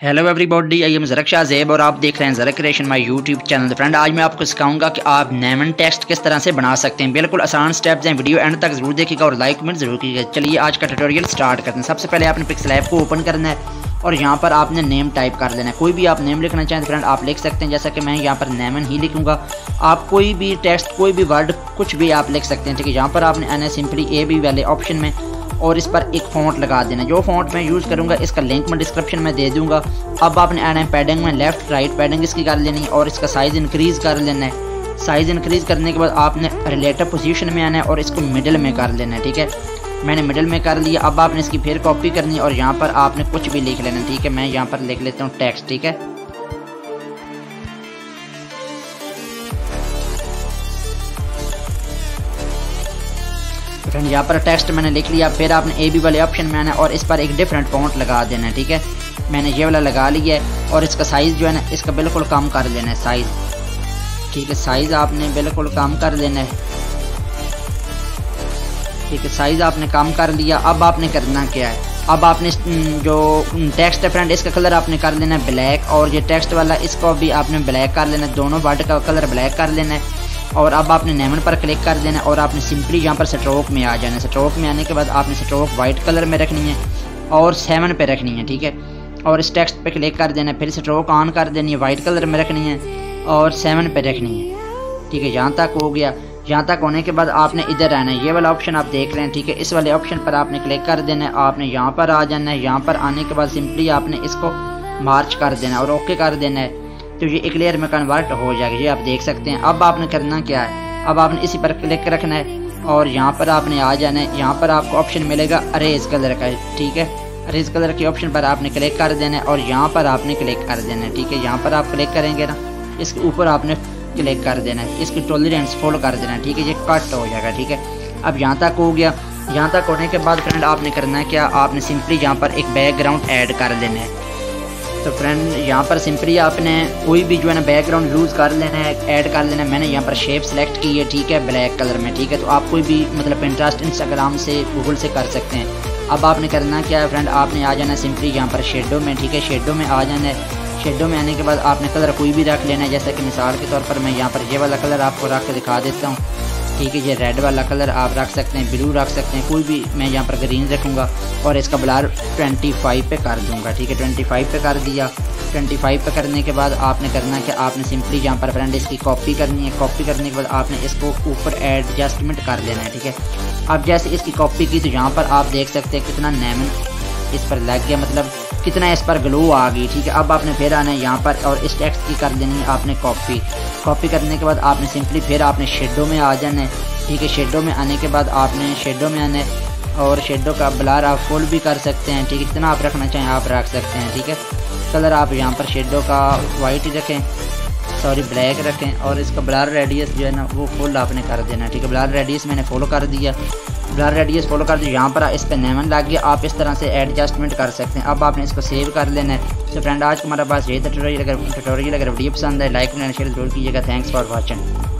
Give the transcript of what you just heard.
Hello everybody I am जरक जेब और आप देख रहे हैं जरक creation my YouTube channel friend आज मैं आपको सिखाऊँगा कि आप नेमन टेक्स्ट किस तरह से बना सकते हैं। बिल्कुल आसान स्टेप्स हैं। वीडियो एंड तक ज़रूर देखिएगा और लाइक कमेंट ज़रूर कीजिएगा। चलिए आज का ट्यूटोरियल स्टार्ट करते हैं। सबसे पहले आपने पिक्सल ऐप को ओपन करना है और यहाँ पर आपने नेम टाइप कर लेना है। कोई भी आप नेम लिखना चाहें तो फ्रेंड आप लिख सकते हैं। जैसा कि मैं यहाँ पर नेमन ही लिखूँगा। आप कोई भी टेक्स्ट कोई भी वर्ड कुछ भी आप लिख सकते हैं। ठीक है, यहाँ पर आपने एन सिंपली ए बी वाले ऑप्शन में और इस पर एक फ़ॉन्ट लगा देना। जो फ़ॉन्ट मैं यूज़ करूँगा, इसका लिंक मैं डिस्क्रिप्शन में दे दूँगा। अब आपने आना है पैडिंग में लेफ़्ट राइट पैडिंग इसकी कर लेनी है और इसका साइज़ इंक्रीज़ कर लेना है। साइज़ इंक्रीज़ करने के बाद आपने रिलेटिव पोजीशन में आना है और इसको मिडल में कर लेना है, ठीक है? मैंने मिडल में कर लिया, अब आपने इसकी फिर कॉपी करनी है और यहाँ पर आपने कुछ भी लिख लेना ठीक है? मैं यहाँ पर लिख लेता हूँ टेक्स्ट ठीक है? फ्रेंड यहाँ पर टेक्स्ट मैंने लिख लिया, फिर आपने ए बी वाले ऑप्शन में आना और इस पर एक डिफरेंट फॉन्ट लगा देना है, ठीक है? मैंने ये वाला लगा लिया है और इसका साइज़ जो है ना, इसका बिल्कुल कम कर लेना है साइज़ ठीक है साइज़ आपने बिल्कुल कम कर लेना है। ठीक है साइज़ आपने कम कर लिया, अब आपने करना क्या है? अब आपने जो टेक्स्ट है फ्रेंड इसका कलर आपने कर लेना है ब्लैक और ये टेक्स्ट वाला, इसको भी आपने ब्लैक कर लेना है, दोनों वर्ड का कलर ब्लैक कर लेना है। और अब आपने नेमन पर क्लिक कर देना और आपने सिंपली यहाँ पर स्ट्रोक में आ जाना। स्ट्रोक में आने के बाद आपने स्ट्रोक वाइट कलर में रखनी है और सेवन पे रखनी है, ठीक है? और इस टेक्स्ट पे क्लिक कर देना, फिर स्ट्रोक ऑन कर देनी है वाइट कलर में रखनी है और सेवन पे रखनी है, ठीक है? यहाँ तक हो गया। यहाँ तक होने के बाद आपने इधर आना है। ये वाला ऑप्शन आप देख रहे हैं, ठीक है? इस वाले ऑप्शन पर आपने क्लिक कर देना है आपने यहाँ पर आ जाना है। यहाँ पर आने के बाद सिंपली आपने इसको मार्च कर देना है और ओके कर देना है। तो ये क्लियर में कन्वर्ट हो जाएगा। ये आप देख सकते हैं। अब आपने करना क्या है? अब आपने इसी पर क्लिक रखना है और यहाँ पर आपने आ जाना है। यहाँ पर आपको ऑप्शन मिलेगा अरेज कलर का, ठीक है? अरेज कलर के ऑप्शन पर आपने क्लिक कर देना है और यहाँ पर आपने क्लिक कर देना है, ठीक है? यहाँ पर आप क्लिक करेंगे ना, इसके ऊपर आपने क्लिक कर देना है। इसकी टॉलरेंस फॉलो कर देना है, ठीक है? ये कट हो जाएगा, ठीक है? अब यहाँ तक हो गया। यहाँ तक होने के बाद फ्रेंड आपने करना है क्या? आपने सिंपली यहाँ पर एक बैकग्राउंड ऐड कर देना है। तो फ्रेंड यहाँ पर सिंपली आपने कोई भी जो है ना बैकग्राउंड यूज़ कर लेना है ऐड कर लेना है, मैंने यहाँ पर शेप सेलेक्ट की है, ठीक है ब्लैक कलर में, ठीक है तो आप कोई भी मतलब इंटरेस्ट इंस्टाग्राम से गूगल से कर सकते हैं। अब आपने करना क्या है फ्रेंड आपने आ जाना है सिंपली यहाँ पर शेडो में, ठीक है शेडो में आ जाना है। शेडो में आने के बाद आपने कलर कोई भी रख लेना है, जैसा कि मिसाल के तौर पर मैं यहाँ पर ये वाला कलर आपको रख के दिखा देता हूँ। ठीक है, ये रेड वाला कलर आप रख सकते हैं ब्लू रख सकते हैं, कोई भी मैं यहाँ पर ग्रीन रखूँगा और इसका ब्लार 25 पे कर दूँगा, ठीक है 25 पे कर दिया। 25 पे करने के बाद आपने करना कि आपने सिंपली यहाँ पर फ्रेंड इसकी कॉपी करनी है। कॉपी करने के बाद आपने इसको ऊपर एडजस्टमेंट कर लेना है, ठीक है। अब जैसे इसकी कॉपी की तो यहाँ पर आप देख सकते हैं कितना नेमन इस पर लग गया मतलब कितना इस पर ग्लो आ गई, ठीक है? अब आपने फिर आना है यहाँ पर और इस टेक्स्ट की कर देनी है आपने कॉपी कॉपी करने के बाद आपने सिंपली फिर आपने शेडो में आ जाना है, ठीक है? शेडो में आने के बाद आपने शेडो में आना है और शेडो का ब्लार आप फुल भी कर सकते हैं, ठीक है? जितना आप रखना चाहें आप रख सकते हैं, ठीक है? कलर आप यहाँ पर शेडो का वाइट रखें सॉरी ब्लैक रखें और इसका ब्लार रेडियस जो है ना, वो फुल आपने कर देना ठीक है? ब्लार रेडियस मैंने फॉलो कर दिया। ब्लर रेडियस फॉलो कर दो। यहाँ पर इस पर नेमन लग गया। आप इस तरह से एडजस्टमेंट कर सकते हैं। अब आपने इसको सेव कर लेना है। तो फ्रेंड आज हमारे पास ये ट्यूटोरियल अगर ट्यूटोरियल अगर वीडियो पसंद है लाइक शेयर ज़रूर कीजिएगा। Thanks for watching